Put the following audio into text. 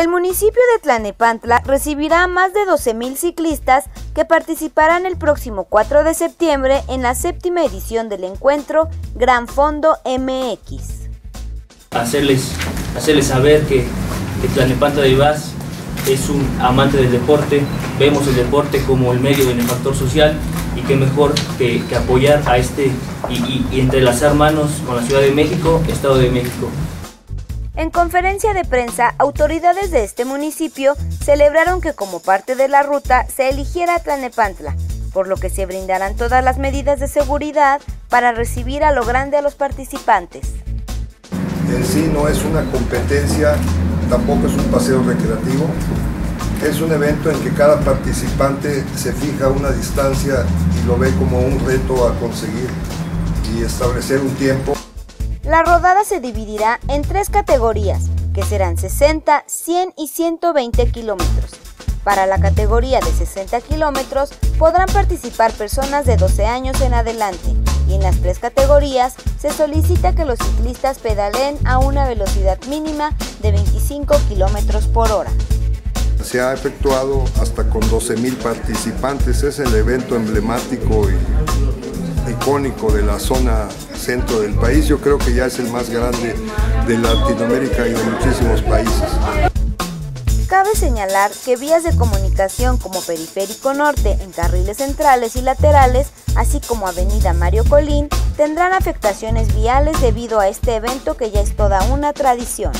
El municipio de Tlanepantla recibirá a más de 12.000 ciclistas que participarán el próximo 4 de septiembre en la séptima edición del encuentro Gran Fondo MX. Hacerles, hacerles saber que, que Tlanepantla de Ibás es un amante del deporte, vemos el deporte como el medio benefactor social y qué mejor que, apoyar a este y entrelazar manos con la Ciudad de México, Estado de México. En conferencia de prensa, autoridades de este municipio celebraron que como parte de la ruta se eligiera Tlanepantla, por lo que se brindarán todas las medidas de seguridad para recibir a lo grande a los participantes. En sí no es una competencia, tampoco es un paseo recreativo, es un evento en que cada participante se fija una distancia y lo ve como un reto a conseguir y establecer un tiempo. La rodada se dividirá en tres categorías, que serán 60, 100 y 120 kilómetros. Para la categoría de 60 kilómetros podrán participar personas de 12 años en adelante y en las tres categorías se solicita que los ciclistas pedaleen a una velocidad mínima de 25 kilómetros por hora. Se ha efectuado hasta con 12.000 participantes, es el evento emblemático y icónico de la zona centro del país. Yo creo que ya es el más grande de Latinoamérica y de muchísimos países. Cabe señalar que vías de comunicación como Periférico Norte en carriles centrales y laterales, así como Avenida Mario Colín, tendrán afectaciones viales debido a este evento que ya es toda una tradición.